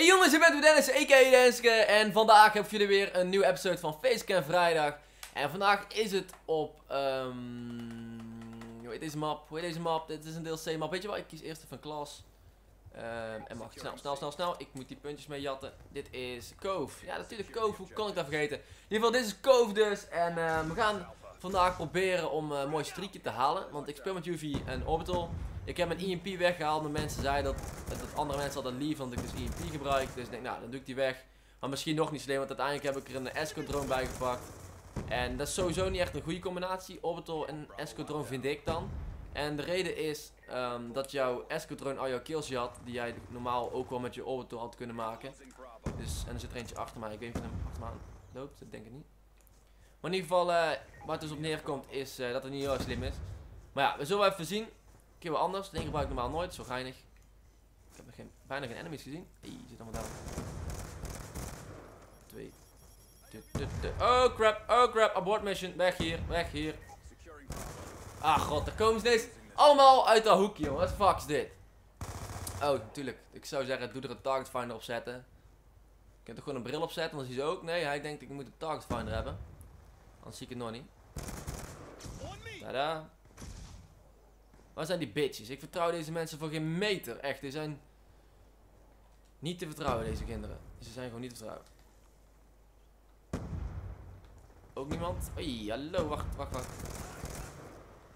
Hey jongens, ik ben Dennis, a.k.a. Denske en vandaag heb ik jullie weer een nieuwe episode van Facecam Vrijdag. En vandaag is het op, ehm hoe heet deze map, hoe heet deze map, dit is een deel C map, weet je wat, ik kies eerst even een klas. Ehm en mag snel, snel, snel, snel, ik moet die puntjes mee jatten. Dit is Cove, ja natuurlijk Cove, hoe kon ik dat vergeten. In ieder geval, dit is Cove dus en ehm, we gaan vandaag proberen om eh, een mooi streakje te halen. Want ik speel met UV en Orbital. Ik heb mijn EMP weggehaald, maar mensen zeiden dat, dat andere mensen hadden lief dat ik dus EMP gebruik. Dus ik denk, nou, dan doe ik die weg. Maar misschien nog niet slim, want uiteindelijk heb ik er een Escodrone bij gepakt. En dat is sowieso niet echt een goede combinatie, Orbital en Escodrone vind ik dan. En de reden is ehm, dat jouw Escodrone al jouw kills had, die jij normaal ook wel met je Orbital had kunnen maken. Dus, en er zit er eentje achter mij, ik weet niet of hem achter me aan loopt, dat denk ik niet. Maar in ieder geval, uh, waar het dus op neerkomt, is uh, dat het niet heel slim is. Maar ja, we zullen even zien. Keer wat anders. Ding gebruik ik normaal nooit, zo geinig. Ik heb nog geen, bijna geen enemies gezien. Hey, zit allemaal daar. Twee. Oh crap, oh crap, abort mission. Weg hier, weg hier. Ah god, daar komen ze steeds allemaal uit dat hoekje, joh. Wat fuck is dit? Oh, natuurlijk. Ik zou zeggen, doe er een target finder op zetten. Ik heb er gewoon een bril op zetten, dan zie je ook. Nee, hij denkt ik moet een target finder hebben. Anders zie ik het nog niet. Tada. Waar zijn die bitches? Ik vertrouw deze mensen voor geen meter. Echt, die zijn niet te vertrouwen, deze kinderen. Ze zijn gewoon niet te vertrouwen. Ook niemand? Oei, hallo, wacht, wacht, wacht.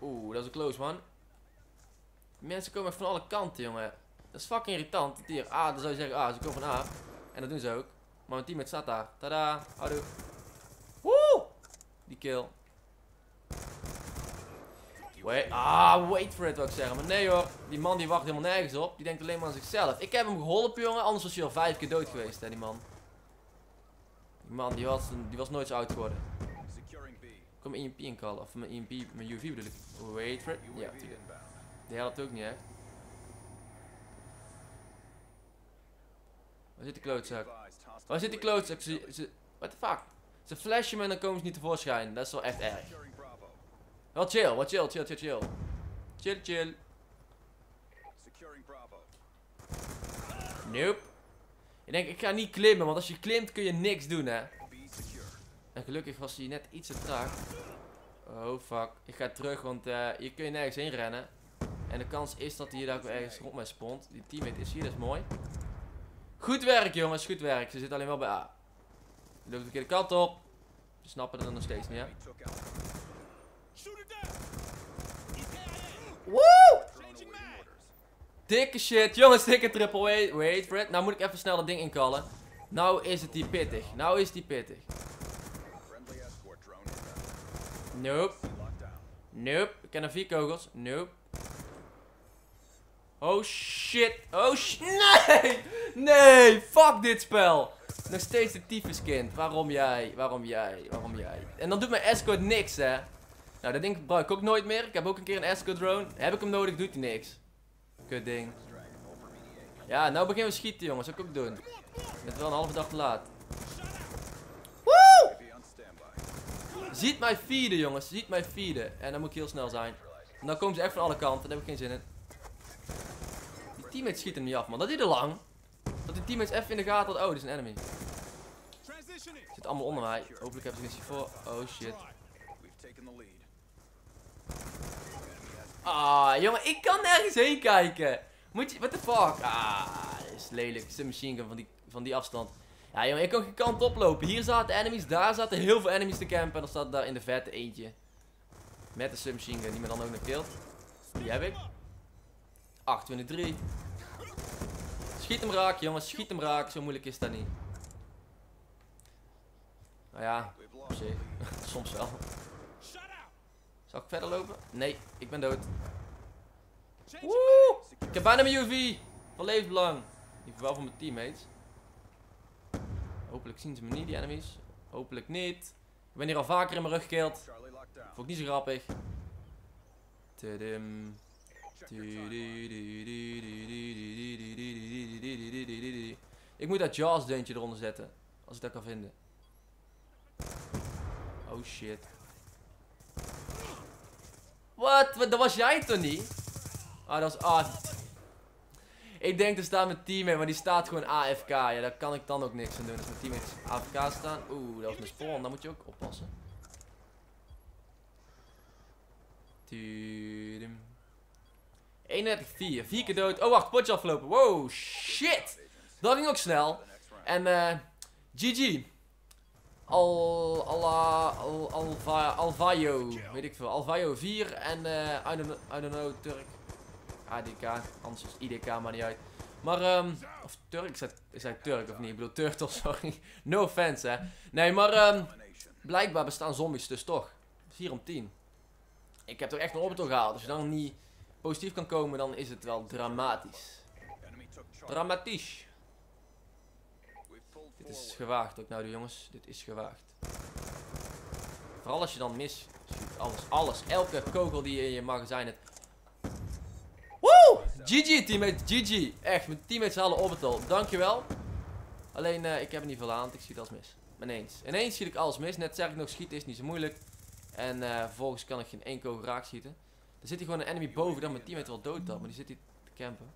Oeh, dat is een close man. Mensen komen van alle kanten, jongen. Dat is fucking irritant. Hier, ah, dan zou je zeggen, ah, ze komen van A. En dat doen ze ook. Maar mijn teammate staat daar. Tada, houdoe. Woe! Die kill. Wait, ah, wait for it, wil ik zeggen. Maar nee hoor, die man die wacht helemaal nergens op. Die denkt alleen maar aan zichzelf. Ik heb hem geholpen, jongen. Anders was hij al vijf keer dood geweest, hè, die man. Die man, die was, die was nooit zo oud geworden. Kom mijn EMP inkallen. Of mijn EMP, mijn UV bedoel ik. Wait for it. Ja, natuurlijk. Die helpt ook niet, hè. Waar zit die klootzak? Waar zit die klootzak? Ze, ze, what the fuck? Ze flashen me en dan komen ze niet tevoorschijn. Dat is wel echt erg. Wel chill, wat chill, chill, chill, chill. Chill, chill. Nope. Ik denk, ik ga niet klimmen, want als je klimt kun je niks doen, hè. En gelukkig was hij net iets te traag. Oh, fuck. Ik ga terug, want uh, hier kun je nergens heen rennen. En de kans is dat hij hier ook ergens rond mij spont. Die teammate is hier, dat is mooi. Goed werk, jongens, goed werk. Ze zit alleen wel bij A. Je loopt de kant op. Ze snappen het nog steeds niet, hè. Woe! Dikke shit. Jongens, dikke triple. Wait, wait for it. Nou moet ik even snel dat ding inkallen. Nou is het die pittig. Nou is die pittig. Nope. Nope. Ik ken er vier kogels. Nope. Oh shit. Oh shit. Nee! Nee! Fuck dit spel. Nog steeds de tyfuskind. Waarom jij? Waarom jij? Waarom jij? En dan doet mijn escort niks, hè. Nou, dat ding gebruik ik ook nooit meer. Ik heb ook een keer een escort drone. Heb ik hem nodig, doet hij niks. Kut ding. Ja, nou beginnen we schieten, jongens. Dat ik ook doen. Het is wel een halve dag te laat. Woe! Ziet mij feeden, jongens. Ziet mij feeden. En dan moet ik heel snel zijn. En dan komen ze echt van alle kanten. Daar heb ik geen zin in. Die teammates schieten hem niet af, man. Dat duurde lang. Dat die teammates even in de gaten hadden. Oh, dit is een enemy. Zit allemaal onder mij. Hopelijk hebben ze geen voor. Oh shit. Ah, jongen, ik kan nergens heen kijken. Moet je, what the fuck? Ah, is lelijk. Submachine gun van die, van die afstand. Ja, jongen, ik kan geen kant oplopen. Hier zaten enemies, daar zaten heel veel enemies te campen. En dan staat daar in de vette eentje. Met de submachine gun, die me dan ook nog killt. Die heb ik. 823. Schiet hem raak, jongens. Schiet hem raak. Zo moeilijk is dat niet. Nou ja, op zich. Soms wel. Zal ik verder lopen? Nee, ik ben dood. Woe! Ik heb bijna mijn UV. Van levensbelang. Ik wel van mijn teammates. Hopelijk zien ze me niet, die enemies. Hopelijk niet. Ik ben hier al vaker in mijn rug gekild. Vond ik niet zo grappig. Tudum. Ik moet dat Jaws deuntje eronder zetten. Als ik dat kan vinden. Oh shit. Wat? Dat was jij toch niet? Ah, dat was... Ah. Ik denk er staat mijn teammate, maar die staat gewoon AFK. Ja, daar kan ik dan ook niks aan doen. Als mijn teammates AFK staan. Oeh, dat was mijn spawn. Daar moet je ook oppassen. Tudum. 31, 4. 4 keer dood. Oh, wacht. Potje afgelopen. Wow, shit. Dat ging ook snel. En eh GG. Alva, Alvayo, weet ik veel. Alvayo 4 en eh I, don't, I don't know, Turk. ADK, anders is IDK, maar niet uit. Maar, ehm, of Turk, ik zei Turk of niet, ik bedoel Turtle, sorry. No offense, hè. Nee, maar, ehm, blijkbaar bestaan zombies dus toch. 4 om 10. Ik heb toch echt een orbital gehaald. Als je dan niet positief kan komen, dan is het wel dramatisch. Dramatisch. Dit is gewaagd ook nou de jongens. Dit is gewaagd. Vooral als je dan mis. Alles, alles. Elke kogel die je in je magazijn hebt. Woe! GG teammate, GG. Echt, mijn teammates halen orbital. Dankjewel. Alleen, eh, ik heb er niet veel aan, want ik schiet alles mis. Ineens. Ineens schiet ik alles mis. Net zeg ik nog, schieten is niet zo moeilijk. En eh, vervolgens kan ik geen één kogel raak schieten. Er zit hier gewoon een enemy boven, dat mijn teammate wel dood had. Maar die zit hier te campen.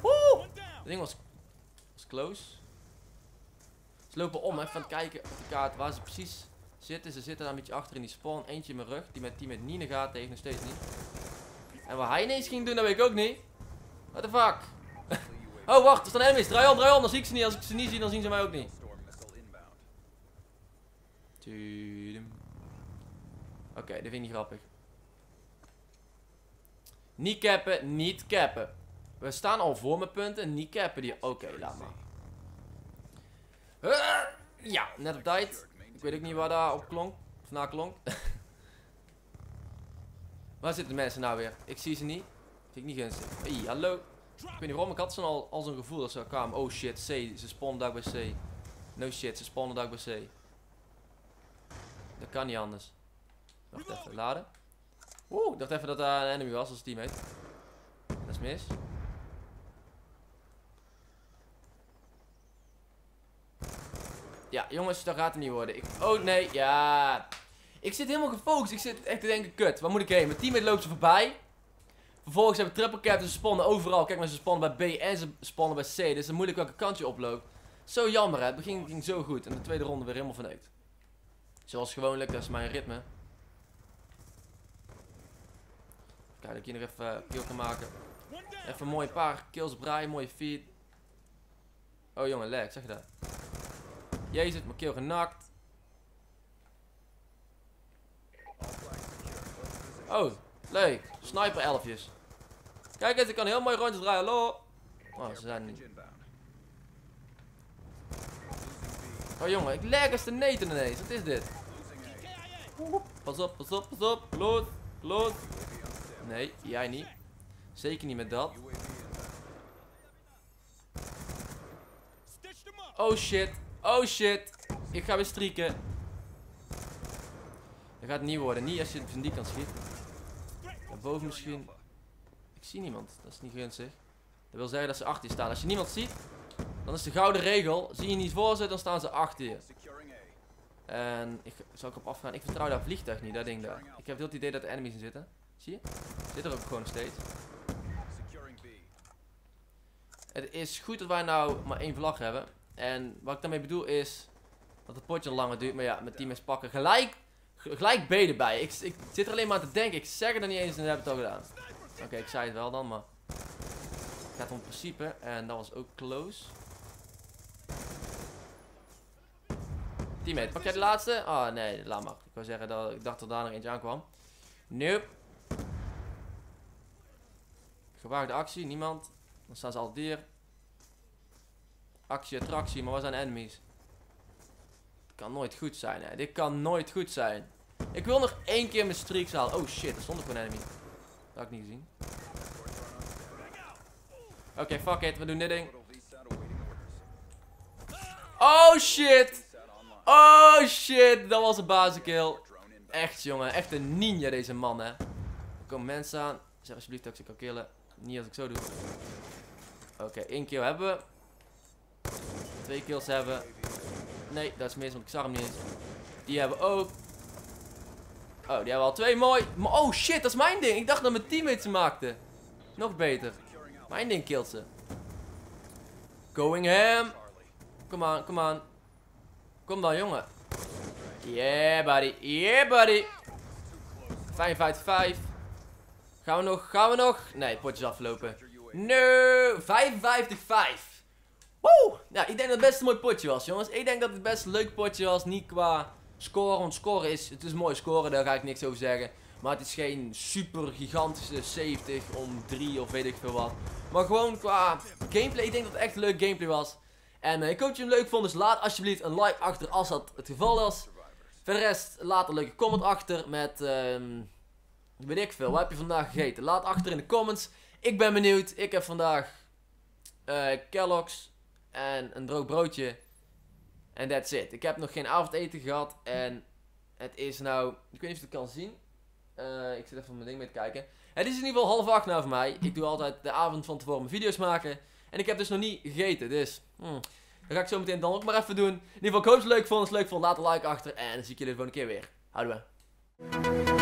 Woe! Dat ding was, close. Ze lopen om, even aan kijken op de kaart waar ze precies zitten. Ze zitten daar een beetje achter in die spawn. Eentje in mijn rug, die teammate niet in de gaten heeft, nog steeds niet. En wat hij ineens ging doen, dat weet ik ook niet. What the fuck? oh, wacht, er staan enemies. Draai om, draai om, dan zie ik ze niet. Als ik ze niet zie, dan zien ze mij ook niet. Oké, dit vind ik niet grappig. Niet cappen, niet cappen. We staan al voor mijn punten, niet cappen die... Oké, laat maar. Uh, ja, net op tijd. Ik weet ook niet waar daar op klonk. Of na klonk. waar zitten de mensen nou weer? Ik zie ze niet. Vind ik niet gunstig. Hey, hallo. Ik weet niet waarom, ik had zo'n al, al zo'n gevoel dat ze kwamen. Oh shit, C. Ze spawnen daar bij C. No shit, ze spawnen daar bij C. Dat kan niet anders. Wacht even, laden. Oeh, ik dacht even dat daar een enemy was als teammate. Dat is mis. Ja, jongens, dat gaat het niet worden. Ik, oh nee, ja. Ik zit helemaal gefocust. Ik zit echt te denken, kut, waar moet ik heen? Mijn teammate loopt ze voorbij. Vervolgens heb ik triple cap, ze spannen overal. Kijk maar, ze spannen bij B en ze spannen bij C. Dus is moeilijk welke kant je oploopt. Zo jammer, hè. Het begin ging zo goed. En de tweede ronde weer helemaal verneukt. Zoals gewoonlijk, dat is mijn ritme. Kijk, dat ik hier nog even kill kan maken. Even mooi paar kills braaien, mooie feed. Oh jongen, lag, zeg je dat? Jezus, mijn kill genakt. Oh, leuk. Sniper elfjes. Kijk eens, ik kan heel mooi rondjes draaien, hallo. Oh, ze zijn niet. Oh jongen, ik lag als de neten ineens. Wat is dit? Pas op, pas op, pas op. Kloot, kloot. Nee, jij niet. Zeker niet met dat. Oh shit. Oh shit. Ik ga weer strieken. Dat gaat niet worden. Niet als je van die kant schiet. Daarboven misschien. Ik zie niemand. Dat is niet gunstig. Dat wil zeggen dat ze achter je staan. Als je niemand ziet, dan is de gouden regel. Zie je niet voor ze, dan staan ze achter je. En ik zal ik op afgaan. Ik vertrouw dat vliegtuig niet, dat ding daar. Ik heb het idee dat er enemies in zitten. Zie je? Zit er ook gewoon nog steeds. Het is goed dat wij nou maar één vlag hebben. En wat ik daarmee bedoel is dat het potje langer duurt. Maar ja, mijn team is pakken gelijk, gelijk B erbij. Ik, ik zit er alleen maar aan te denken. Ik zeg het er niet eens en heb het al gedaan. Oké, ik zei het wel dan, maar het gaat om principe. En dat was ook close. Teammate, pak jij de laatste? Ah, oh, nee, laat maar. Ik wou zeggen dat ik dacht dat daar nog eentje aankwam. Nope. Gewaagde actie, niemand. Dan staan ze al hier. Actie, attractie, maar waar zijn enemies? Kan nooit goed zijn, hè. Dit kan nooit goed zijn. Ik wil nog één keer mijn streaks halen. Oh shit, er stond ook een enemy. Dat had ik niet gezien. Oké, fuck it, we doen dit ding. Oh shit! Oh shit, dat was een basiskill. Echt jongen, echt een ninja deze man hè. Er komen mensen aan. Zeg alsjeblieft dat ik ze kan killen. Niet als ik zo doe. Oké, één kill hebben we. Twee kills hebben. Nee, dat is mis, want ik zag hem niet eens. Die hebben ook. Oh, die hebben al twee. Mooi. Oh shit, dat is mijn ding. Ik dacht dat mijn teammates ze maakten. Nog beter. Mijn ding killt ze. Going ham. Kom aan, kom aan. Kom dan, jongen. Yeah, buddy. Yeah, buddy. 55. Gaan we nog? Gaan we nog? Nee, potjes aflopen. No. 55-5. Woe! Ja, ik denk dat het best een mooi potje was, jongens. Ik denk dat het best een leuk potje was. Niet qua score, want scoren is... Het is mooi scoren, daar ga ik niks over zeggen. Maar het is geen super gigantische 70 om 3 of weet ik veel wat. Maar gewoon qua gameplay, ik denk dat het echt leuk gameplay was. En uh, ik hoop dat je hem leuk vond, dus laat alsjeblieft een like achter als dat het geval was. Verder rest, laat een leuke comment achter met, um, weet ik veel, wat heb je vandaag gegeten? Laat achter in de comments. Ik ben benieuwd, ik heb vandaag uh, Kellogg's en een droog broodje. En that's it. Ik heb nog geen avondeten gehad en het is nou, ik weet niet of je het kan zien. Uh, ik zit even op mijn ding mee te kijken. Het is in ieder geval half acht nou voor mij. Ik doe altijd de avond van tevoren mijn video's maken. En ik heb dus nog niet gegeten, dus... Hmm, dat ga ik zo meteen dan ook maar even doen. In ieder geval, ik hoop dat je het leuk vond. Als je het leuk vond, laat een like achter. En dan zie ik jullie de volgende keer weer. Houden we.